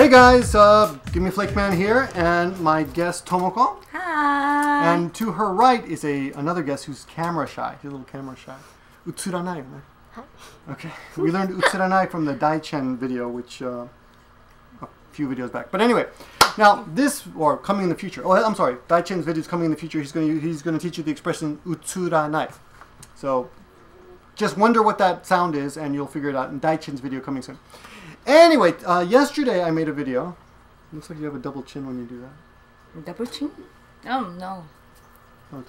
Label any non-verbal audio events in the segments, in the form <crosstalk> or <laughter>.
Hey guys, uh, give me Flake Man here, and my guest Tomoko. Hi. And to her right is a another guest who's camera shy. She's a little camera shy. Utsuranai. right? Okay. We learned Utsuranai from the Daichen video, which uh, a few videos back. But anyway, now this or coming in the future. Oh, I'm sorry. Daichen's video is coming in the future. He's going to he's going to teach you the expression Utsuranai. So just wonder what that sound is, and you'll figure it out in Daichen's video coming soon. Anyway, uh, yesterday I made a video. Looks like you have a double chin when you do that. Double chin? Oh no. Oh,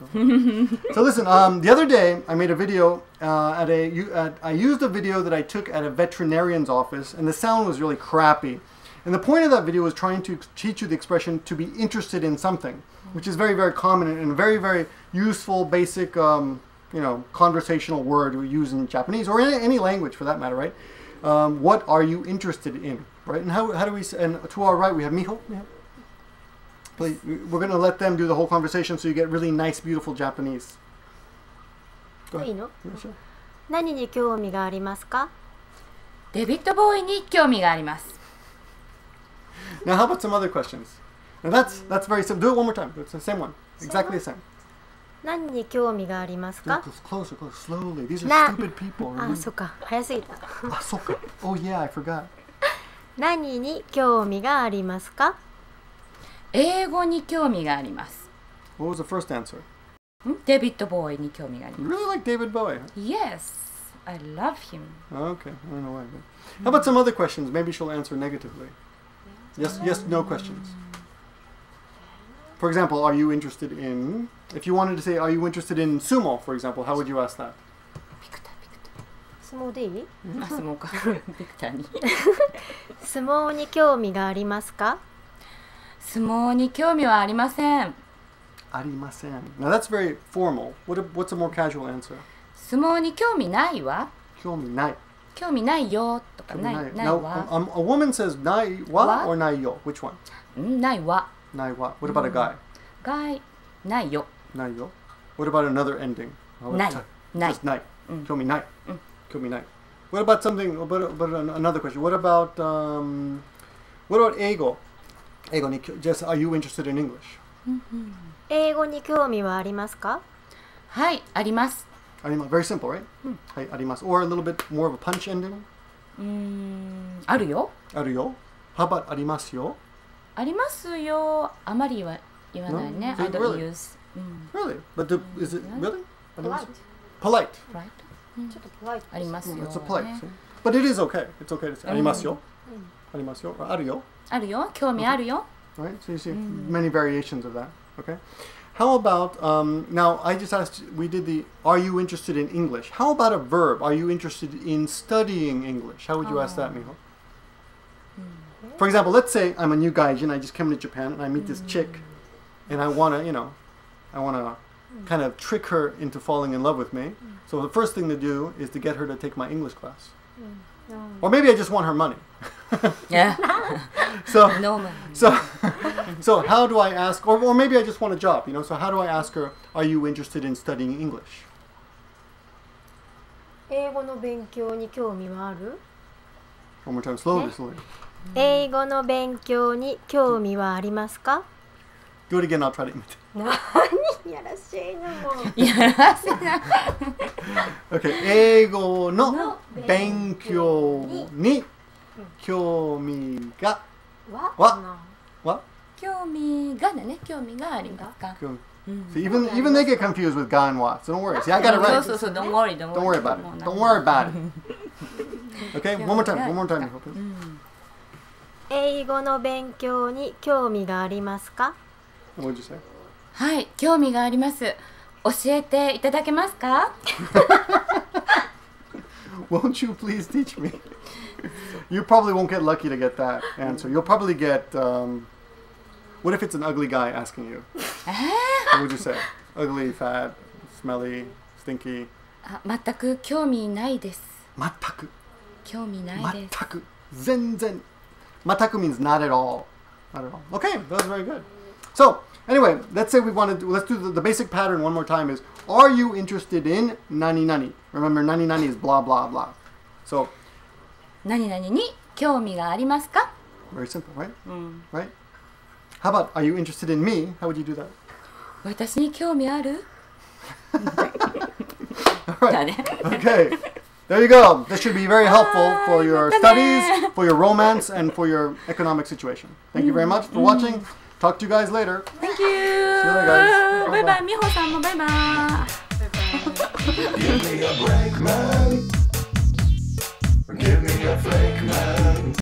so listen, um, the other day I made a video uh, at a. you- At, I used a video that I took at a veterinarian's office, and the sound was really crappy. And the point of that video was trying to teach you the expression to be interested in something, which is very, very common and very, very useful, basic, um, you know, conversational word we use in Japanese or in any language for that matter, right? Um, what are you interested in, right? And how, how do we, and to our right, we have Miho. Yeah. Please, we're going to let them do the whole conversation so you get really nice, beautiful Japanese. Go ahead. いいの sure. 何に興味がありますかデビッド・ボウイに興味があります。Now, how about some other questions? Now, that's, that's very simple. Do it one more time. It's the same one. Exactly the same. 何に興味がありますか closer, closer, slowly. These are stupid people. あ?そっか早すぎた Ah, soka. Oh yeah, I forgot. 何に興味がありますか英語に興味があります。What was the first answer? んデビッド・ボーイに興味がありま really like David Bowie. す。Yes, I love him. Okay, I don't know why. But. How about some other questions? Maybe she'll answer negatively. Yes, yes, no questions. For example, are you interested in? If you wanted to say, are you interested in sumo, for example, how would you ask that? ピクタ、ピク相撲でいいタ。あ、相撲か。ビクターに。相撲に興味がありますか相撲に興味はありません。Arimasen. Now that's very formal. What a, what's a more casual answer? 相撲に興味ないわ。Kyomi nai. 興味ないよとかない nai. ない Now, わ。um, a woman says nai wa Wa? or nai yo. Which one? うんないわ。What about a guy? guy ないよ。ないよ。What about another ending? ない。ない。ない。興味ない。興味ない。What about something? About, about another question? What about um, what about 英語？英語に just are you interested in English? 英語に興味はありますか？はい、あります。あります。Very simple, right? はい、あります。Or a little bit more of a punch ending? うん、あるよ。あるよ。How about ありますよ？ありますよ。あまりは言わないね。 No? I don't Really? use. うん、 Really? But do, is it Yeah. really? Arimasu? Polite. right? ちょっと怖いありますよ、 It's a ね polite. see? But it is okay. It's okay to say. Mm. Arimasu yo. Arimasu yo. Or aruyo. あるよ。興味あるよ。 Right? So you see many variations of that. Okay. How about um, now? I just asked. We did the. Are you interested in English? How about a verb? Are you interested in studying English? How would you ask that, Miho? For example, let's say I'm a new gaijin. I just came to Japan and I meet this chick, and I wanna, you know, I wanna kind of trick her into falling in love with me. So the first thing to do is to get her to take my English class, or maybe I just want her money. いや、 <laughs> So. <laughs> no man. So, so how do I ask, or, or maybe I just want a job, you know? So how do I ask her, are you interested in studying English? 英語の勉強に興味はある One more time, slowly, slowly. 英語の勉強に興味はありますか Do it again. I'll try to imitate. 何やらしいなもういやらせな。Okay. 英語の勉強に興味がわわかな what? 興味がだね。興味がありますか。See, even even they get confused with ga and wa. So don't worry. See, I got it right. そうそう。Don't worry, don't Don't worry worry. about it. な Don't worry about it. Okay. One more time. One more time. 英語の勉強に興味がありますか What would you say? はい、興味があります。教えていただけますか Won't you please teach me? you probably won't get lucky to get that answer. You'll probably get. Um, what if it's an ugly guy asking you? what would you say? Ugly, fat, smelly, stinky. あ全く興味ないです。Mataku. 興味ないです。 Mataku. Zenzen. Mataku means not at all. Not at all. Okay, that was very good. So, anyway, let's say we want to do, let's do the, the basic pattern one more time is, are you interested in nani nani? Remember, nani nani is blah, blah, blah. So, 何々に 興味がありますか Very simple, right? うん。 Right? How about, are you interested in me? How would you do that? 私に興味ある <laughs> All だ right. ね。 <laughs> Okay. There you go. This should be very helpful for your studies, for your romance, and for your economic situation. Thank you very much for mm-hmm. watching. Talk to you guys later. Thank you. See you later, guys. Bye bye, Bye bye. Give me a break, man. Give me a man.